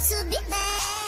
to be bad.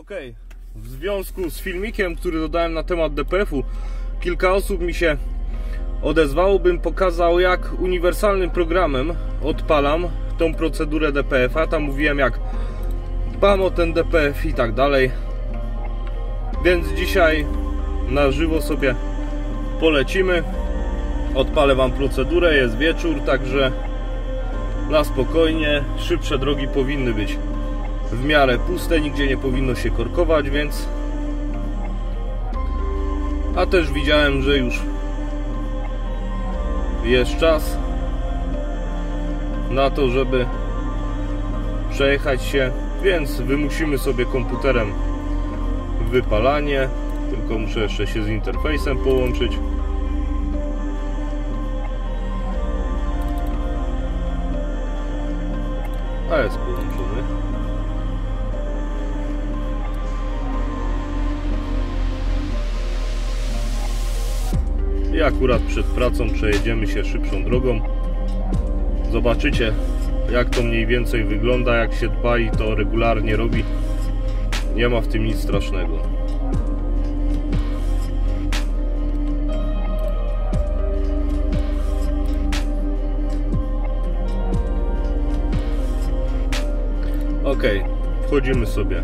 Okej, w związku z filmikiem, który dodałem na temat DPF-u, kilka osób mi się odezwało, bym pokazał jak uniwersalnym programem odpalam tą procedurę DPF-a. Tam mówiłem jak dbam o ten DPF i tak dalej. Więc dzisiaj na żywo sobie polecimy. Odpalę Wam procedurę, jest wieczór, także na spokojnie, szybsze drogi powinny być w miarę puste, nigdzie nie powinno się korkować, więc a też widziałem, że już jest czas na to, żeby przejechać się, więc wymusimy sobie komputerem wypalanie, tylko muszę jeszcze się z interfejsem połączyć. A jest połączony. I akurat przed pracą przejedziemy się szybszą drogą. Zobaczycie jak to mniej więcej wygląda, jak się dba i to regularnie robi. Nie ma w tym nic strasznego. Ok, wchodzimy sobie.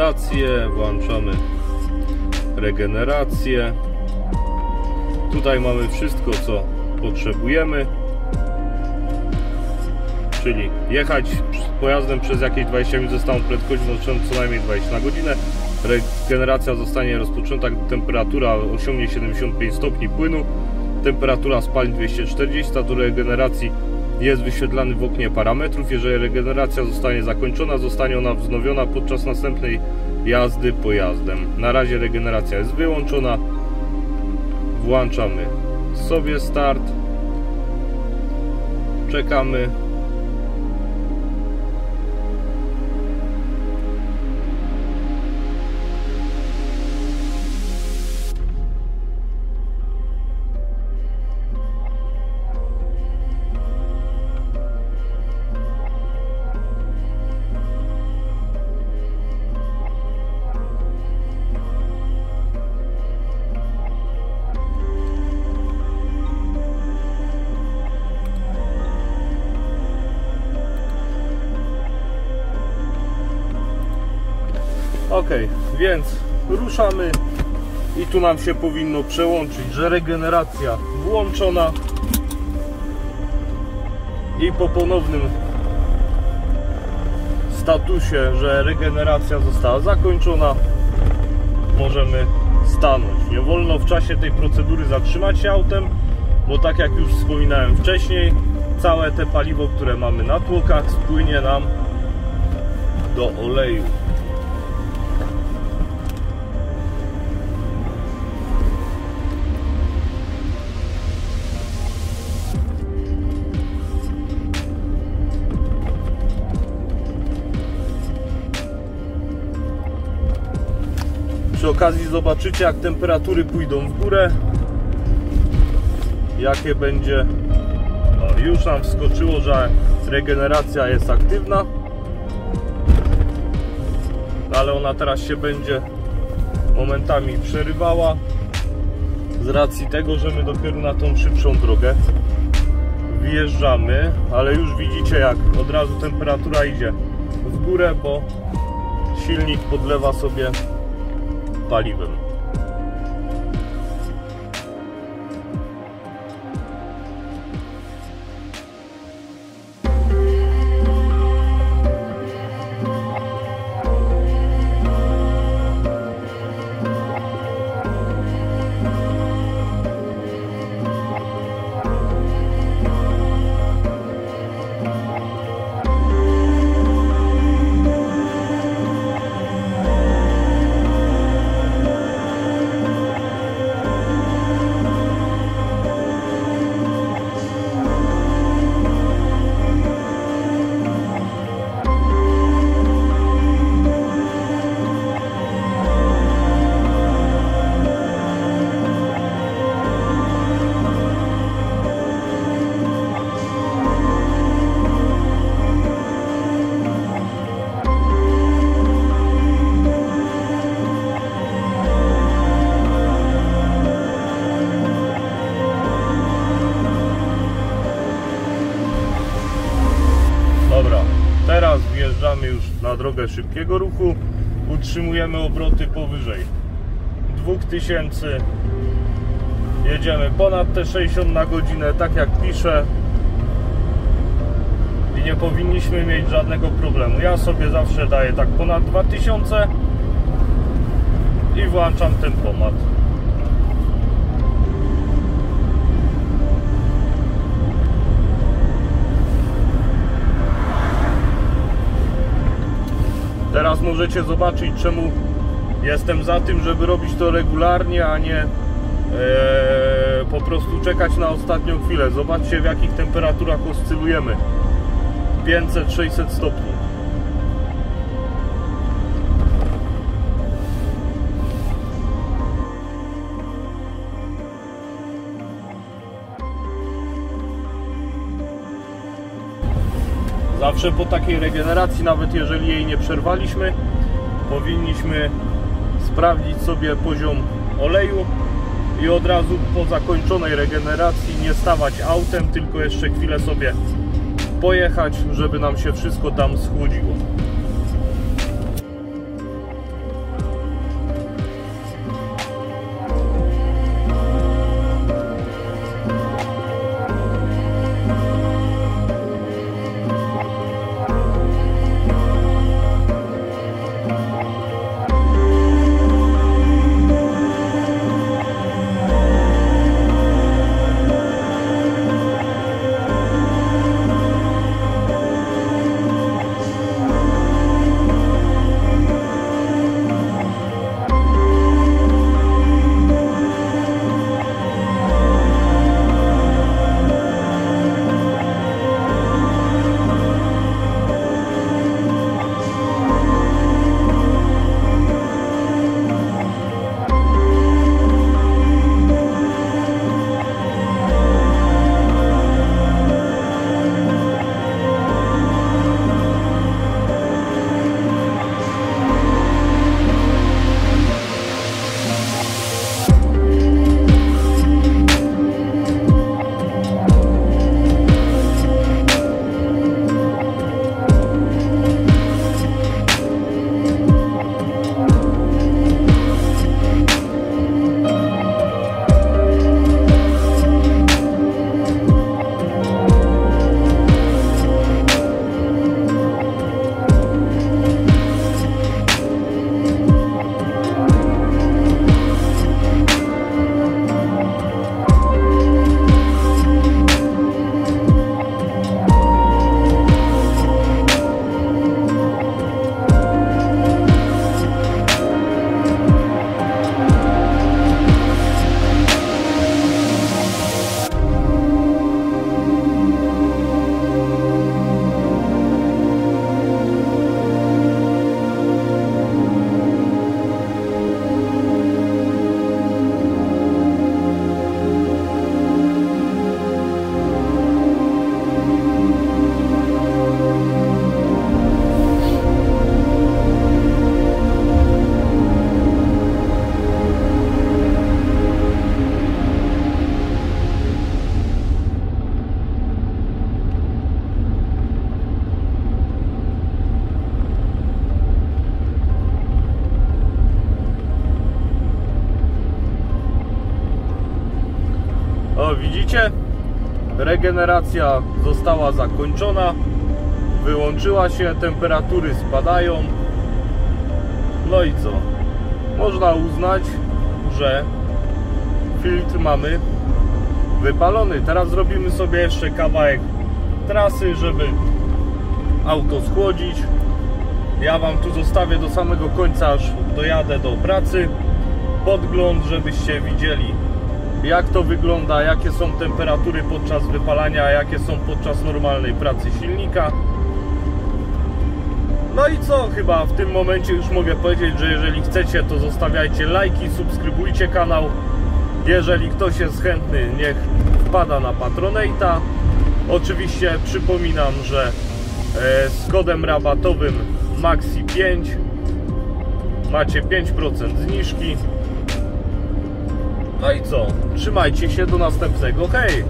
Adaptację, włączamy regenerację. Tutaj mamy wszystko, co potrzebujemy. Czyli jechać pojazdem przez jakieś 20 minut ze stałą prędkością co najmniej 20 na godzinę. Regeneracja zostanie rozpoczęta, gdy temperatura osiągnie 75 stopni płynu. Temperatura spalin 240 do regeneracji jest wyświetlany w oknie parametrów. Jeżeli regeneracja zostanie zakończona, zostanie ona wznowiona podczas następnej jazdy pojazdem. Na razie regeneracja jest wyłączona. Włączamy sobie start. Czekamy. Ok, więc ruszamy i tu nam się powinno przełączyć, że regeneracja włączona i po ponownym statusie, że regeneracja została zakończona możemy stanąć. Nie wolno w czasie tej procedury zatrzymać się autem, bo tak jak już wspominałem wcześniej, całe te paliwo, które mamy na tłokach spłynie nam do oleju. Przy okazji zobaczycie jak temperatury pójdą w górę. Jakie będzie. O, Już nam wskoczyło, że regeneracja jest aktywna. Ale ona teraz się będzie momentami przerywała. Z racji tego, że my dopiero na tą szybszą drogę Wjeżdżamy. Ale już widzicie jak od razu temperatura idzie w górę, bo silnik podlewa sobie Bollywood. Drogę szybkiego ruchu. Utrzymujemy obroty powyżej 2000. Jedziemy ponad te 60 na godzinę, tak jak piszę. I nie powinniśmy mieć żadnego problemu. Ja sobie zawsze daję tak ponad 2000 i włączam tempomat. Możecie zobaczyć, czemu jestem za tym, żeby robić to regularnie, a nie e, po prostu czekać na ostatnią chwilę. Zobaczcie, w jakich temperaturach oscylujemy. 500-600 stopni. Zawsze po takiej regeneracji, nawet jeżeli jej nie przerwaliśmy, powinniśmy sprawdzić sobie poziom oleju i od razu po zakończonej regeneracji nie stawać autem, tylko jeszcze chwilę sobie pojechać, żeby nam się wszystko tam schłodziło. Regeneracja została zakończona. Wyłączyła się, temperatury spadają. No i co? Można uznać, że filtr mamy wypalony. Teraz zrobimy sobie jeszcze kawałek trasy, żeby auto schłodzić. Ja Wam tu zostawię do samego końca, aż dojadę do pracy. Podgląd, żebyście widzieli jak to wygląda, jakie są temperatury podczas wypalania, a jakie są podczas normalnej pracy silnika. No i co, chyba w tym momencie już mogę powiedzieć, że jeżeli chcecie, to zostawiajcie lajki, subskrybujcie kanał. Jeżeli ktoś jest chętny, niech wpada na Patronate'a. Oczywiście przypominam, że e, z kodem rabatowym MAXI5 macie 5% zniżki. No i co? Trzymajcie się do następnego. Hej!